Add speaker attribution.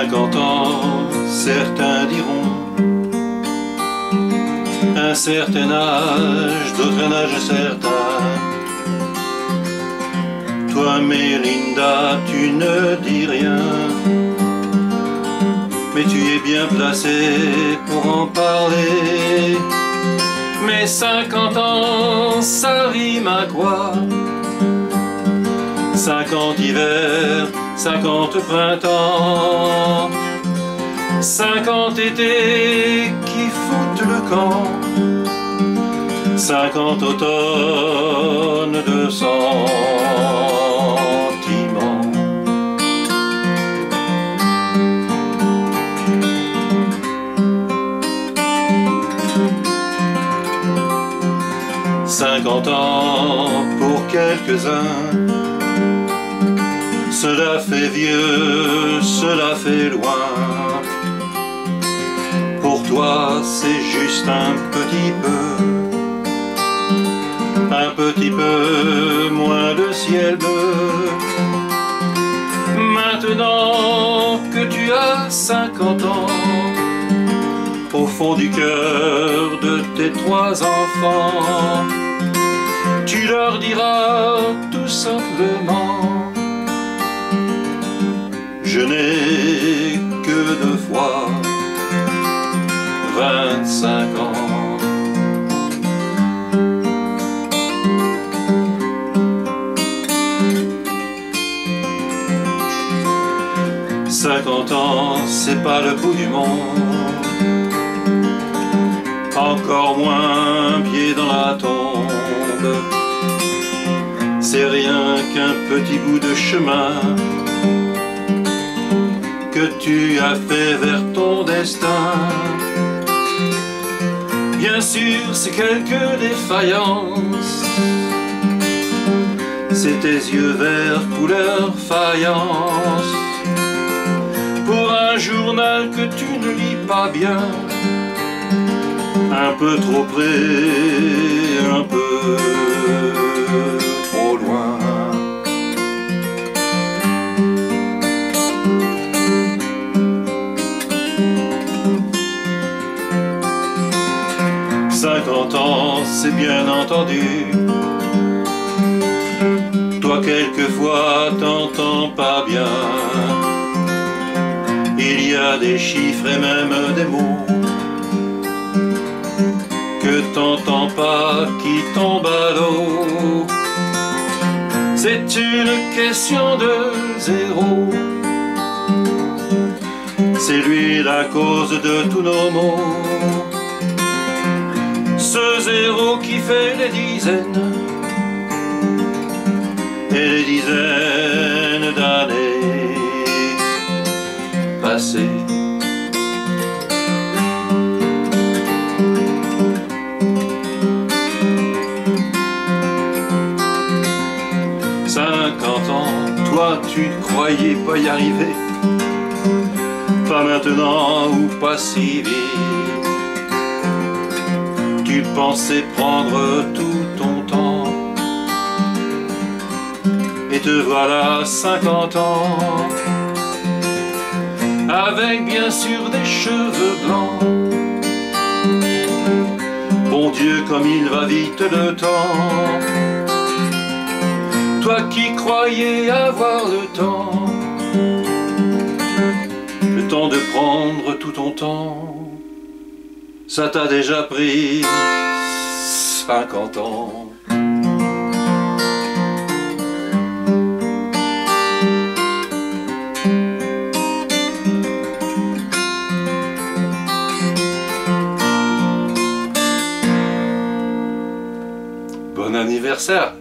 Speaker 1: Cinquante ans, certains diront. Un certain âge, d'autres un âge certain. Toi Mélinda, tu ne dis rien. Mais tu es bien placée pour en parler. Mais cinquante ans, ça rime à quoi? Cinquante hivers, cinquante printemps, cinquante étés qui foutent le camp, cinquante automnes de sentiments. Cinquante ans pour quelques-uns cela fait vieux, cela fait loin. Pour toi, c'est juste un petit peu, un petit peu moins de ciel bleu. Maintenant que tu as cinquante ans, au fond du cœur de tes trois enfants, tu leur diras tout simplement je n'ai que deux fois vingt-cinq ans. Cinquante ans, c'est pas le bout du monde, encore moins pied dans la tombe. C'est rien qu'un petit bout de chemin tu as fait vers ton destin. Bien sûr, c'est quelques défaillances. C'est tes yeux verts couleur faïence. Pour un journal que tu ne lis pas bien. Un peu trop près, Ans, c'est bien entendu. Toi, quelquefois, t'entends pas bien. Il y a des chiffres et même des mots que t'entends pas qui tombent à l'eau. C'est une question de zéro. C'est lui la cause de tous nos maux ce zéro qui fait les dizaines. Et les dizaines d'années passées. Cinquante ans, toi tu ne croyais pas y arriver, pas maintenant ou pas si vite tu pensais prendre tout ton temps. Et te voilà cinquante ans. Avec bien sûr des cheveux blancs. Bon Dieu comme il va vite le temps. Toi qui croyais avoir le temps. Le temps de prendre tout ton temps ça t'a déjà pris cinquante ans. Bon anniversaire